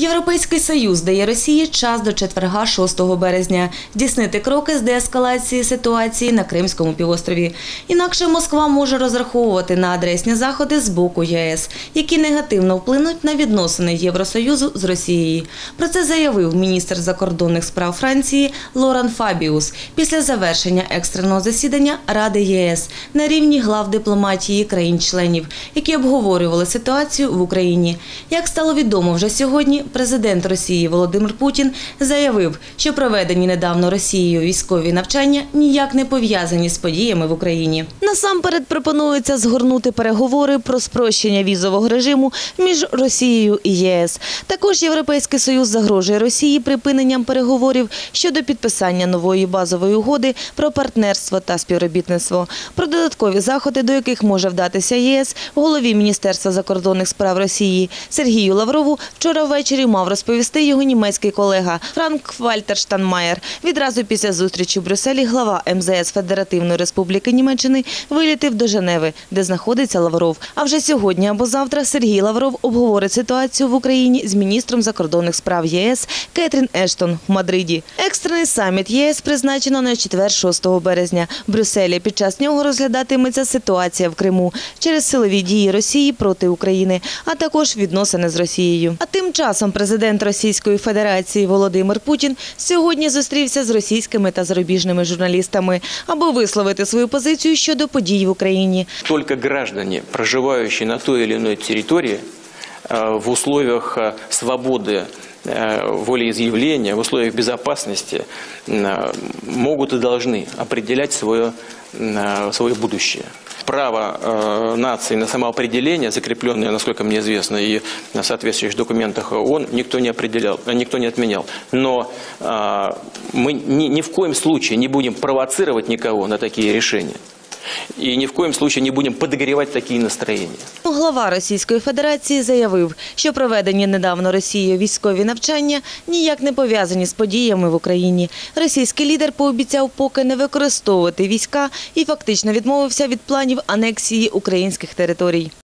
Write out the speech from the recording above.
Європейський союз дає Росії час до четверга 6 березня здійснити кроки з деескалації ситуації на Кримському півострові. Інакше Москва може розраховувати на адресні заходи з боку ЄС, які негативно вплинуть на відносини Євросоюзу з Росією. Про це заявив міністр закордонних справ Франції Лоран Фабіус після завершення екстреного засідання Ради ЄС на рівні глав дипломатії країн-членів, які обговорювали ситуацію в Україні. Як стало відомо вже сьогодні, президент Росії Володимир Путін заявив, що проведені недавно Росією військові навчання ніяк не пов'язані з подіями в Україні. Насамперед пропонується згорнути переговори про спрощення візового режиму між Росією і ЄС. Також Європейський Союз загрожує Росії припиненням переговорів щодо підписання нової базової угоди про партнерство та співробітництво. Про додаткові заходи, до яких може вдатися ЄС, голові Міністерства закордонних справ Росії Сергію Лаврову вчора ввечері мав розповісти його німецький колега Франк Вальтер Штанмаєр. Відразу після зустрічі в Брюсселі глава МЗС Федеративної Республіки Німеччини вилітив до Женеви, де знаходиться Лавров. А вже сьогодні або завтра Сергій Лавров обговорить ситуацію в Україні з міністром закордонних справ ЄС Кетрін Ештон в Мадриді. Екстрений саміт ЄС призначено на четвер 6 березня. В Брюсселі під час нього розглядатиметься ситуація в Криму через силові дії Росії проти України, а також відносини з Росією. А тим часом президент Російської Федерації Володимир Путін сьогодні зустрівся з російськими та зарубіжними журналістами, аби висловити свою позицію щодо подій в Україні. Тільки громадяни, проживаючи на той чи іншій территории, э, в условиях э, свободы э, волеизъявления, в условиях безопасности э, могут и должны определять свое, э, свое будущее. Право э, нации на самоопределение, закрепленное, насколько мне известно, и на соответствующих документах ООН, никто не определял, э, никто не отменял. Но э, мы ни, ни в коем случае не будем провоцировать никого на такие решения. И ни в коем случае не будем подогревать такие настроения. Глава Російської Федерації заявив, що проведені недавно Росією військові навчання ніяк не пов'язані з подіями в Україні. Російський лідер пообіцяв поки не використовувати війська і фактично відмовився від планів анексії українських територій.